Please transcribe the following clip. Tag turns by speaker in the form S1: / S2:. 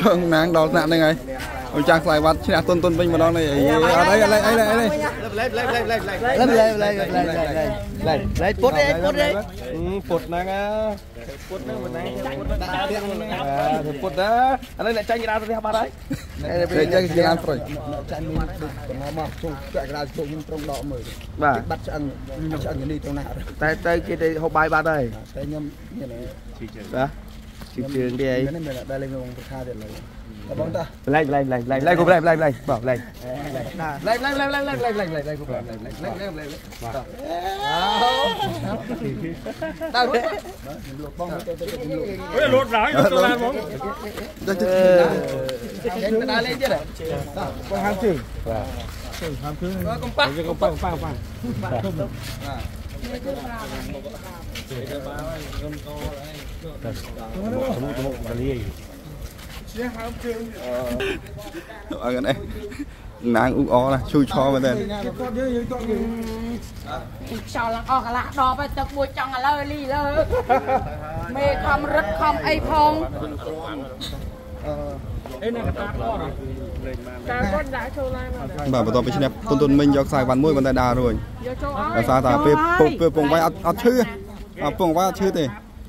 S1: ជើងណាងដល់ថ្នាក់ហ្នឹងហើយអូចាស់ខ្សែវត្តឈ្នះទុនទុនវិញម្ដងនេះអីអត់អីអីអីអី
S2: លេបលេបលេបលេបលេបលេបលេបលេបលេបពុតអីពុតអី
S3: ពុតហ្នឹងពុតហ្នឹងមិនហ្នឹងពុតដាក់ទៀតពុតណាឥឡូវអ្នកចាញ់ក្តារទៅផ្ទះបាត់ហើយ
S1: គេចឹងគេអានប្រុយ
S2: ចាញ់មានកំងមកជុំពាក់ក្រាលជុំខ្ញុំត្រង់ដកមើល
S3: បាទ
S2: បាត់ឆ្អឹងឆ្អឹងនេះត្រង់ណា
S3: តែទៅគេទៅហូបបាយបាត់ហើយ
S2: តែខ្ញុំមាន
S3: បាទជិះជើងទេអី
S2: មានមានដែរលេងក្នុងប្រខាទៀ តឡើយតែបងតា
S3: ប្លែកប្លែកប្លែកប្លែកប្លែកគូប្លែកប្លែកប្លែកបាទប្លែកប្លែកប្លែកប្លែកប្លែកប្លែកប្លែកប្លែកប្លែកប្លែកគូប្លែកប្លែក អើនេះ
S2: ណាង
S4: អ៊ូអណាឈូឆមែ
S3: នទេគាត់
S2: យើងយើង
S1: គាត់យើង
S5: ខ្យល់ឡើងអស់កន្លះដបហើយទឹកមួយចង់ឥឡូវលីលើមេខំរឹតខំអីផង
S4: អឺអេណាកតាគាត់តាមគាត់ដាក់ចូលឡាន
S1: បាទបន្តពីឆ្នាំទុនទុនមិញយកខ្សែវ៉ាន់មួយប៉ុន្តែដាក់រួច
S5: យកចូលអស់
S1: ដោយសារតែពេលពុកពេលពងវាយអត់អត់ឈឺអពងវាយអត់ឈឺទេ